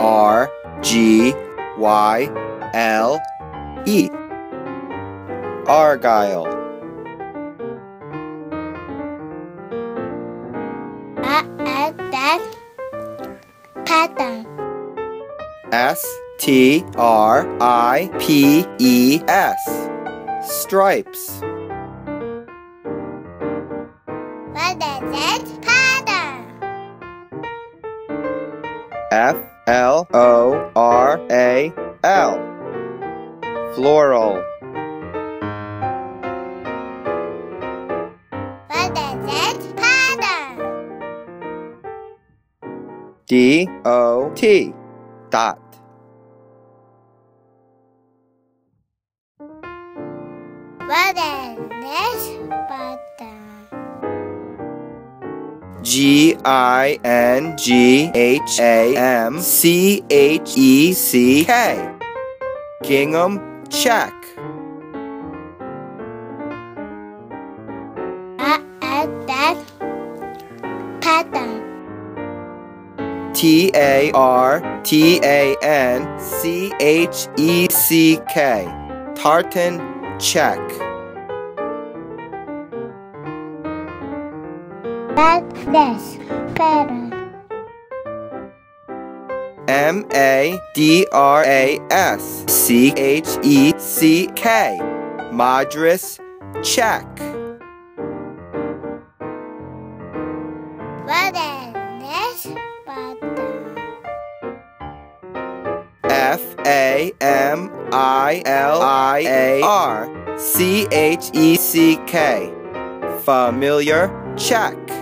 R G Y L E. Argyle. A S S pattern. S T R I P E S. Stripes. What is it? F L O R A L. Floral. What is it? Pattern. D O T. Dot. What is this? G I N G H A M C H E C K. Gingham check. T A R T A N C H E C K. Tartan check. What's this? Pattern. Uh, M A D R A S C H E C K. Madras check. What is this? Pattern. F A M I L I A R C H E C K. Familiar check.